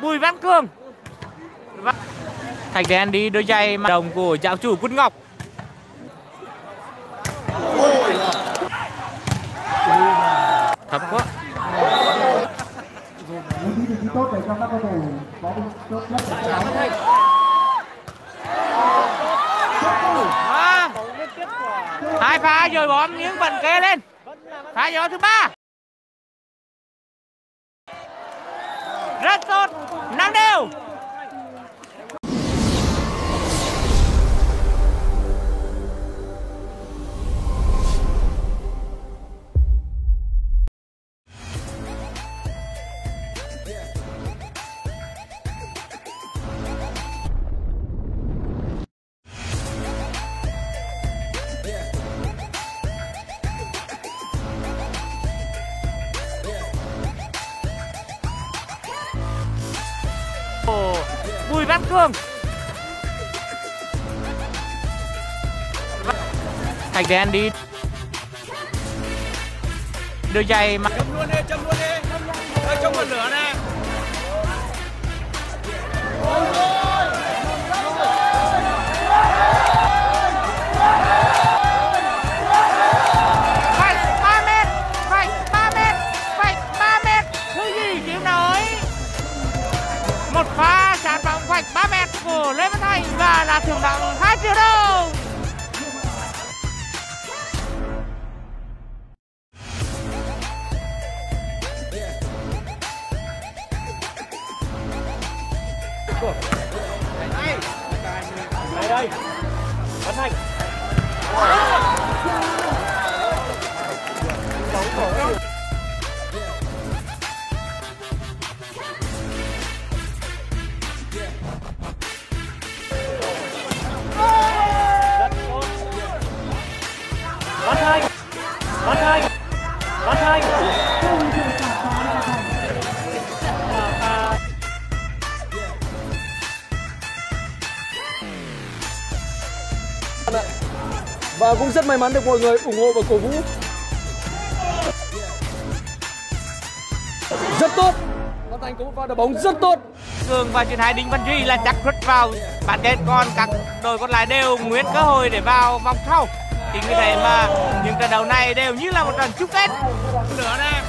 Bùi Văn Cường. Vâng. Thạch đen đi đôi giày đồng của giáo chủ Quân Ngọc. Thấp quá. À, hai pha rồi bóng những phần kê lên. Pha gió thứ ba. Rất tốt. Nam Cương Cường Thạch đen đi Đôi giày mà Châm luôn đi, châm luôn đi. Châm một lửa nè. Đây đây. Văn Thành. Rất Và cũng rất may mắn được mọi người ủng hộ và cổ vũ. Rất tốt. Văn Thành có một pha đá bóng rất tốt. Cường và truyền hai Đinh Văn Duy là chắc rất vào bản kết còn các đội còn lại đều nguyên cơ hội để vào vòng sau chính vì thế mà những trận đấu này đều như là một trận chung kết Lửa nè.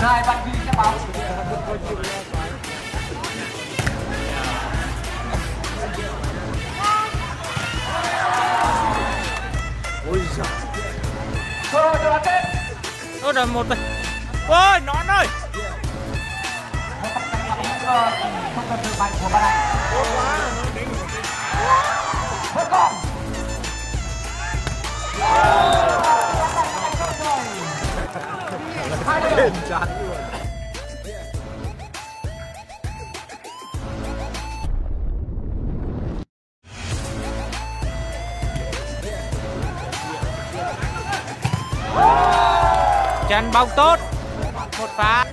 Hai bạn ghi sẽ báo ôi rồi một rồi ôi nón ơi. Không cần sự mạnh của bạn. Này chân bóng tốt. Một pha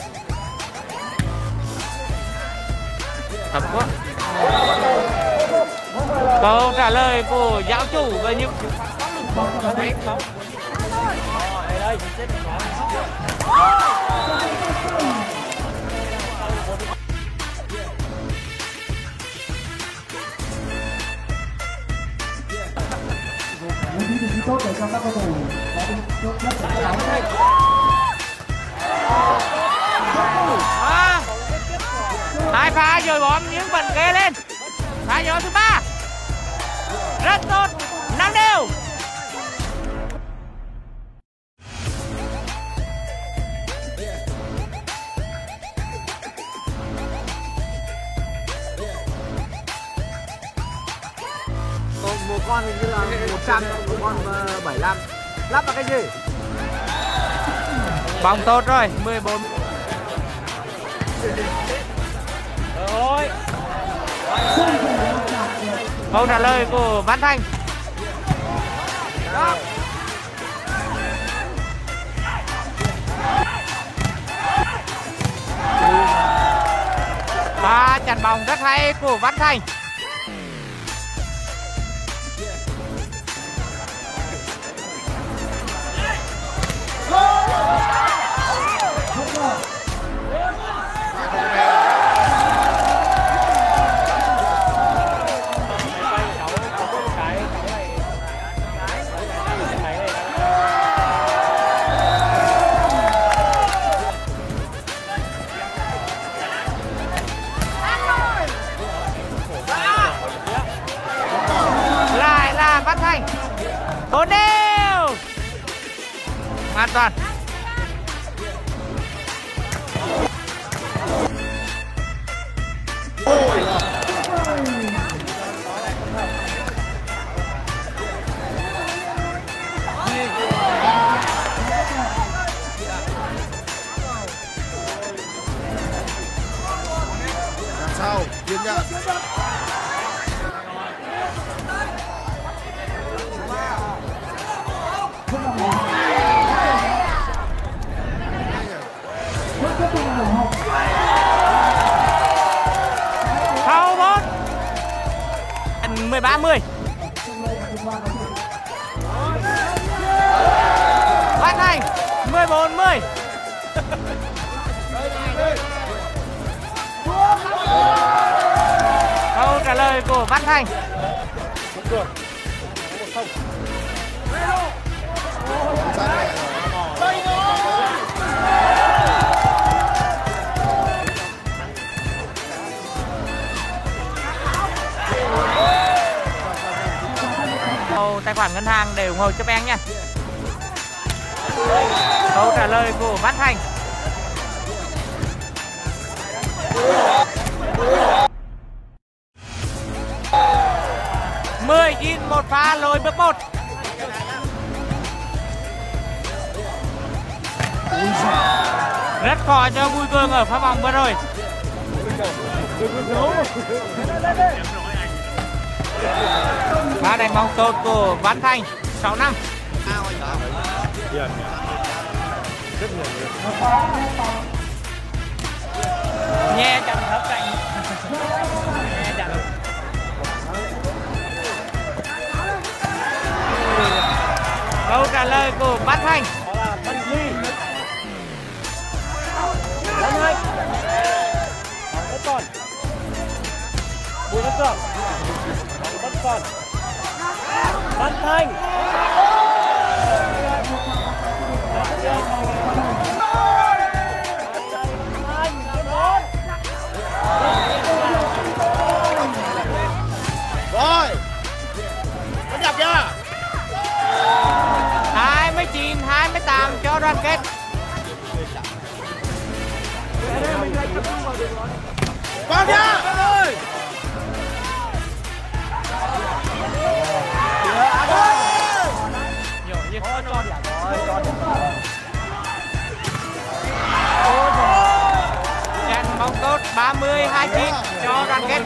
thật quá. Câu trả lời của giáo chủ và những bố những vị trí tốt để cho các cầu thủ có tốt nhất để thắng hai pha rồi bóng những vẫn kê lên. Pha gió thứ ba. Rất tốt. Năm đều. Con hình như là 100, một con ờ, 75. Lắp vào cái gì? bóng tốt rồi 14 Rồi. câu trả lời của Văn Thành và chặn bóng rất hay của Văn Thành Thành. Bốn đều. An toàn. Bạn này 14 10 Câu trả lời của Văn Thành. Một tài khoản ngân hàng để ủng hộ cho Ben nha. Câu trả lời của Văn Thành. Mười chín một pha lôi bước một. Rất khó cho vui Cường ở pha vòng vừa rồi ba đánh bóng tốt của Văn Thành 6 năm. Nhẹ chậm thấp cạnh. Câu trả lời của Văn Thành đó là Văn Huy Văn bóng còn Bùi Văn Cường còn Văn Thành. Rồi. Có nhập chưa? 29 28 cho đoàn kết vào nhá 32 kg cho đoàn kết